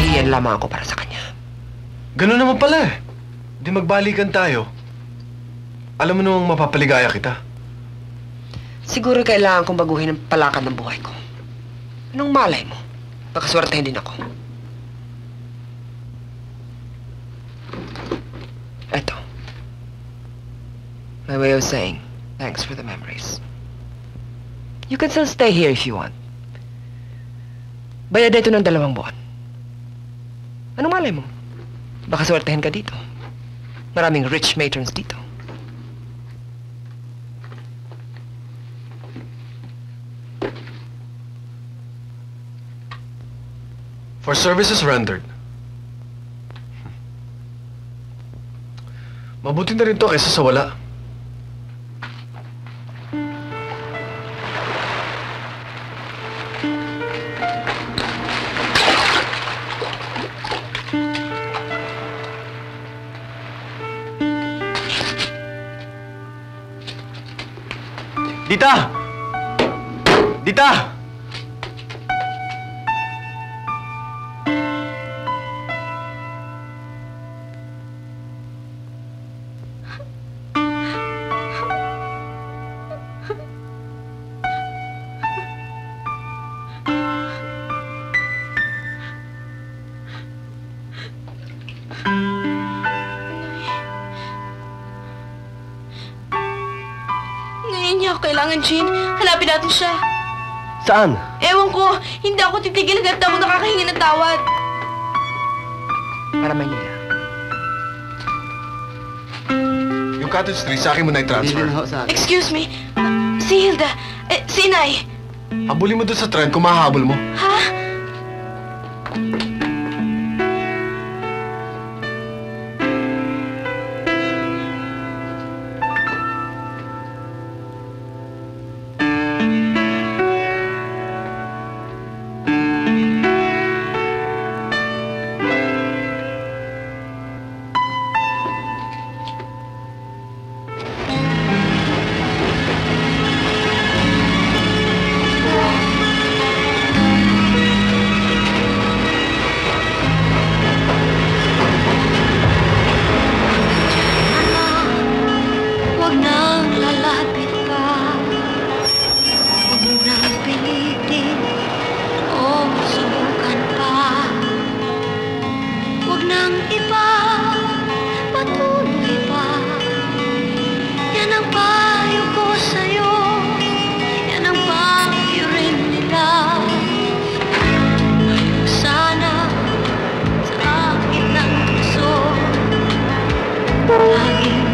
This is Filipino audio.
Iyan lamang ako para sa kanya. Ganun naman pala eh. Di magbalikan tayo. Alam mo namang mapapaligaya kita. Siguro kailangan kong baguhin ang palakad ng buhay ko. Anong malay mo? Baka swertehin din ako. Eto. My way of saying, thanks for the memories. You can still stay here if you want. Bayad ito ng dalawang buwan. Anong malay mo? Baka swertehin ka dito. Maraming rich matrons dito. For services rendered. Mabuti na rin to kaysa sa wala. दीता दीता। Ngayon niya ako kailangan, Jean. Hanapin natin siya. Saan? Ewan ko, hindi ako titigil hanggang tamo nakakahingi ng tawad. Para Manila. Yung cottage tree, sa akin mo na i-transfer. Excuse me, si Hilda, eh, si Inay. Habulin mo doon sa trend kung mahahabol mo. Ha? ng iba, patuloy pa. Yan ang payo ko sa'yo, yan ang payo rin nila. Sana sa akin ng puso, laging